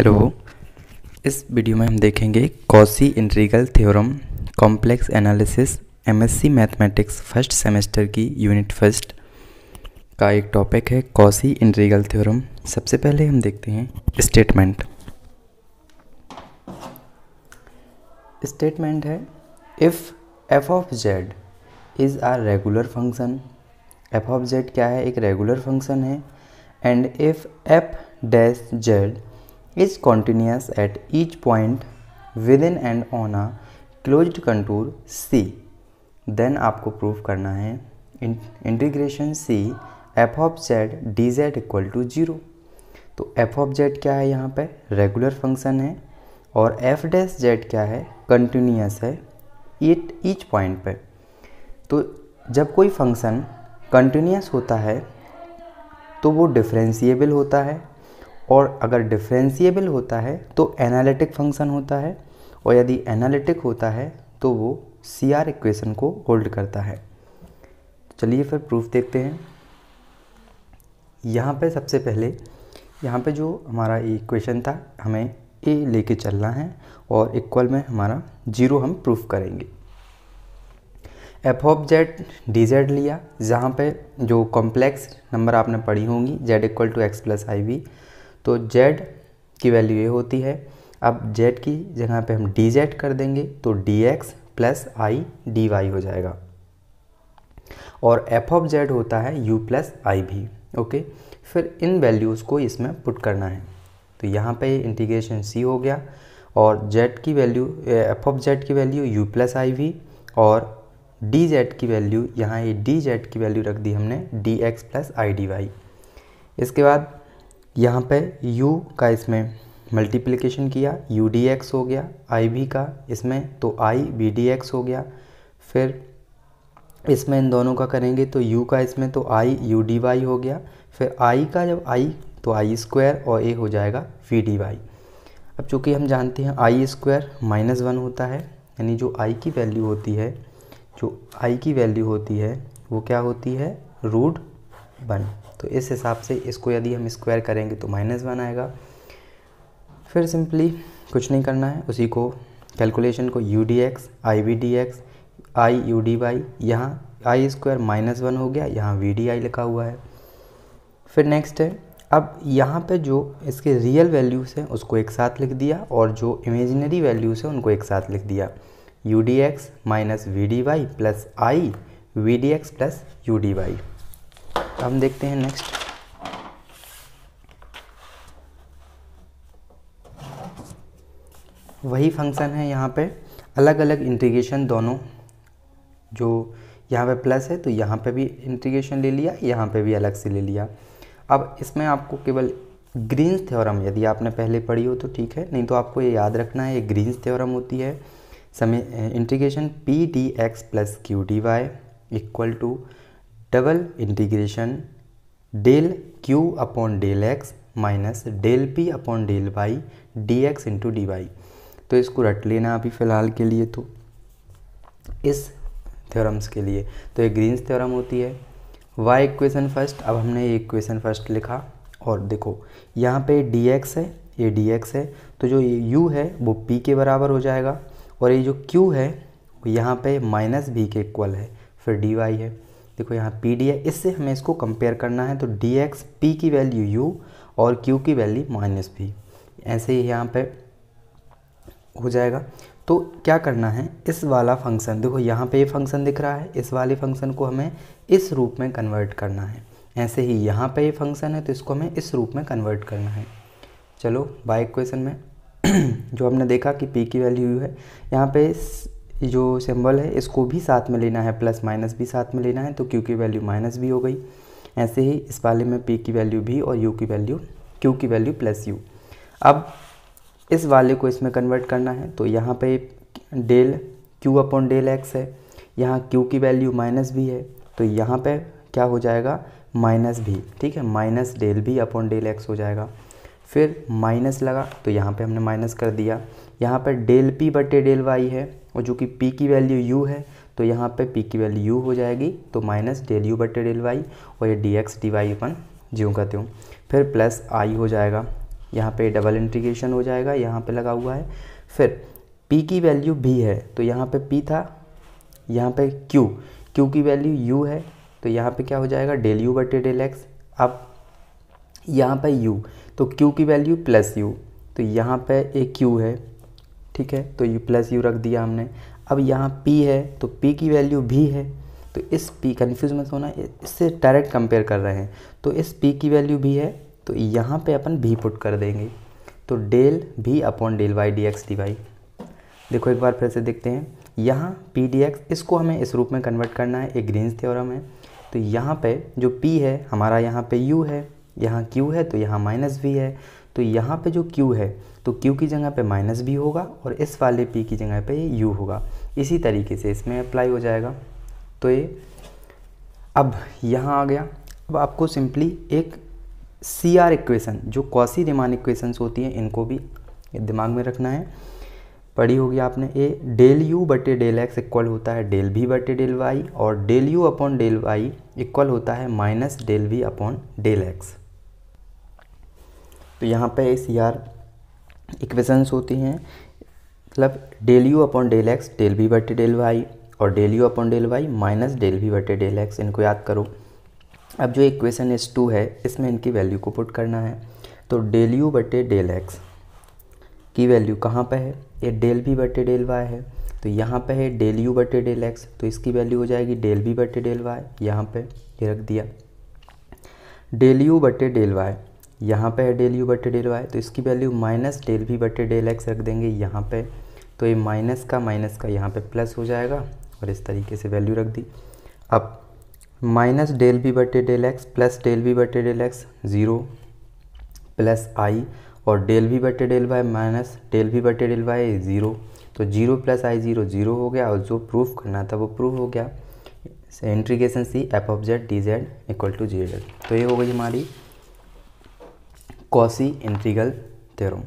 Hello इस video में हम देखेंगे Cauchy integral theorem, complex analysis MSc mathematics first semester की यूनिट फ़र्स्ट का एक टॉपिक है कॉसी इंट्रीगल थ्योरम। सबसे पहले हम देखते हैं स्टेटमेंट। स्टेटमेंट है, if f of z is are regular function, f of z क्या है? एक रेगुलर फ़ंक्शन है, and if f dash z is continuous at each point within and on a closed contour C. Then आपको prove करना है integration C f of z d z equal to zero तो f of z क्या है यहाँ पे? Regular function है। और एफ़ डैश जेड क्या है? कंटिन्यूस है इट ईच पॉइंट पे। तो जब कोई फ़ंक्शन कंटिन्यूस होता है तो वो डिफरेंशिएबल होता है। और अगर डिफरेंशिएबल होता है तो एनालिटिक फ़ंक्शन होता है और यदि एनालिटिक होता है तो वो सी आर इक्वेशन को होल्ड करता है। चलिए फिर प्रूफ देखते हैं। यहाँ पे सबसे पहले, यहाँ पे जो हमारा इक्वेशन था, हमें ए लेके चलना है और इक्वल में हमारा ज़ीरो हम प्रूफ करेंगे। F of z d z लिया, जहाँ पे जो कॉम्प्लेक्स नंबर आपने पढ़ी होंगी z equal to x plus i v तो z की वैल्यू ये होती है। अब z की जगह पे हम डी जेड कर देंगे तो d x plus i d y हो जाएगा। और f ऑफ़ z होता है u प्लस आई भी, ओके? फिर इन वैल्यूज़ को इसमें पुट करना है। तो यहाँ पे इंटीग्रेशन c हो गया और z की वैल्यू f ऑफ़ z की वैल्यू u प्लस आई भी और डी जेड की वैल्यू यहाँ ये डी जेड की वैल्यू रख दी हमने d x plus i d y इसके बाद यहाँ पे u का इसमें मल्टीप्लिकेशन किया यू डी एक्स हो गया आई भी का इसमें तो आई बी डी एक्स हो गया। फिर इसमें इन दोनों का करेंगे तो u का इसमें तो आई यू डी वाई हो गया। फिर i का जब i तो आई स्क्वायर और a हो जाएगा वी डी वाई अब चूँकि हम जानते हैं आई स्क्वायर माइनस वन होता है, यानी जो i की वैल्यू होती है, जो i की वैल्यू होती है, वो क्या होती है? रूट वन तो इस हिसाब से इसको यदि हम स्क्वायर करेंगे तो माइनस वन आएगा। फिर सिंपली कुछ नहीं करना है, उसी को कैलकुलेशन को u d x i v d x i u d y यहाँ आई स्क्वायर माइनस वन हो गया, यहाँ वी डी आई लिखा हुआ है। फिर नेक्स्ट है, अब यहाँ पे जो इसके रियल वैल्यूज़ हैं, उसको एक साथ लिख दिया और जो इमेजिनरी वैल्यूज़ हैं, उनको एक साथ लिख दिया। U d x minus v d y plus i v d x plus u d y हम देखते हैं नेक्स्ट वही फ़ंक्शन है यहाँ पे। अलग अलग इंटीग्रेशन दोनों, जो यहाँ पे प्लस है तो यहाँ पे भी इंटीग्रेशन ले लिया, यहाँ पे भी अलग से ले लिया। अब इसमें आपको केवल ग्रीन्स थ्योरम यदि आपने पहले पढ़ी हो तो ठीक है, नहीं तो आपको ये याद रखना है, ये ग्रीन्स थ्योरम होती है। समय integration P d x plus Q d y equal to double integration del Q upon del x minus del P upon del y d x into d y तो इसको रट लेना अभी फ़िलहाल के लिए तो। इस थ्योरम्स के लिए। तो ये ग्रीन्स थ्योरम होती है। वाई इक्वेशन फ़र्स्ट अब हमने ये इक्वेशन फ़र्स्ट लिखा। और देखो, यहाँ पे डी एक्स है, ये डी एक्स है। तो जो ये यू है, वो पी के बराबर हो जाएगा। और ये जो क्यू है यहाँ पे माइनस बी के इक्वल है। फिर डी वाई है। देखो यहाँ पी डी है इससे हमें इसको कंपेयर करना है तो डी एक्स पी की वैल्यू यू और क्यू की वैल्यू माइनस भी ऐसे ही यहाँ पे हो जाएगा। तो क्या करना है? इस वाला फ़ंक्शन देखो यहाँ पे ये फ़ंक्शन दिख रहा है, इस वाले फ़ंक्शन को हमें इस रूप में कन्वर्ट करना है। ऐसे ही यहाँ पे ये फ़ंक्शन है तो इसको हमें इस रूप में कन्वर्ट करना है। चलो बाई इक्वेशन में जो हमने देखा कि पी की वैल्यू है, यहाँ पे जो सिंबल है, इसको भी साथ में लेना है प्लस माइनस भी साथ में लेना है तो क्यू की वैल्यू माइनस भी हो गई। ऐसे ही इस वाले में पी की वैल्यू भी और यू की वैल्यू क्यू की वैल्यू प्लस यू अब इस वाले को इसमें कन्वर्ट करना है तो यहाँ पे del Q upon del x है, यहाँ क्यू की वैल्यू माइनस भी है तो यहाँ पे क्या हो जाएगा? माइनस भी, ठीक है? Minus del v upon del x हो जाएगा। फिर माइनस लगा तो यहाँ पे हमने माइनस कर दिया। यहाँ पर डेल पी बटे डेल वाई है, और जो कि पी की वैल्यू यू है तो यहाँ पे पी की वैल्यू यू हो जाएगी तो माइनस डेल यू बटे डेल वाई, और ये डी एक्स डी वाई अपन ज्यों का त्यों फिर प्लस आई हो जाएगा। यहाँ पे डबल इंटीग्रेशन हो जाएगा, यहाँ पे लगा हुआ है। फिर पी की वैल्यू भी है तो यहाँ पे पी था, यहाँ पे क्यू। क्यू की वैल्यू यू है तो यहाँ पे क्या हो जाएगा, डेल यू बटे डेल एक्स। अब यहाँ पे u तो q की वैल्यू प्लस यू तो यहाँ पे एक q है, ठीक है? तो u प्लस यू रख दिया हमने। अब यहाँ p है तो p की वैल्यू भी है तो इस p कन्फ्यूज़ मत होना इससे डायरेक्ट कंपेयर कर रहे हैं। तो इस p की वैल्यू भी है तो यहाँ पे अपन भी पुट कर देंगे। तो del v upon del y d x d देखो एक बार फिर से देखते हैं। यहाँ पी डी एक्स इसको हमें इस रूप में कन्वर्ट करना है, एक ग्रीन्स थ्योरम है। तो यहाँ पे जो p है, हमारा यहाँ पे u है। यहाँ q है तो यहाँ माइनस भी है। तो यहाँ पे जो q है तो q की जगह पे माइनस भी होगा और इस वाले p की जगह पे ये u होगा। इसी तरीके से इसमें अप्लाई हो जाएगा। तो ये अब यहाँ आ गया। अब आपको सिंपली एक सी आर इक्वेशन जो कौसी रिमान इक्वेशंस होती हैं, इनको भी दिमाग में रखना है। पढ़ी होगी आपने ए डेल यू बटे डेल एक्स इक्वल होता है डेल भी बटे डेल वाई और del u upon del y equal होता है minus del v upon del x तो यहाँ पे सी आर इक्वेशंस होती हैं। मतलब del u upon del x del v बटे डेल वाई और del u upon del y minus del v बटे डेल एक्स इनको याद करो। अब जो इक्वेशन एस टू है, इसमें इनकी वैल्यू को पुट करना है। तो डेल यू बटे डेल एक्स की वैल्यू कहाँ पे है? ये डेल भी बटे डेल वाई है। तो यहाँ पे है डेल यू बटे डेल एक्स तो इसकी वैल्यू हो जाएगी डेल भी बटे डेल वाई यहाँ पे ये रख दिया। डेल यू बटे डेल वाई यहाँ पे है डेल यू बटे डेल वाई तो इसकी वैल्यू माइनस डेल वी बटे डेल एक्स रख देंगे यहाँ पे। तो ये माइनस का माइनस का यहाँ पे प्लस हो जाएगा, और इस तरीके से वैल्यू रख दी। अब माइनस डेल बी बटे del x plus del v बटे del x zero plus i, और डेल बी बटे del y minus del b बटे डेल वाई ज़ीरो। तो zero plus i zero zero हो गया, और जो प्रूफ करना था वो प्रूफ हो गया। Integration C, f of z d z equal to g z. तो ये हो गई हमारी कॉसी इंट्रीगल थ्योरम।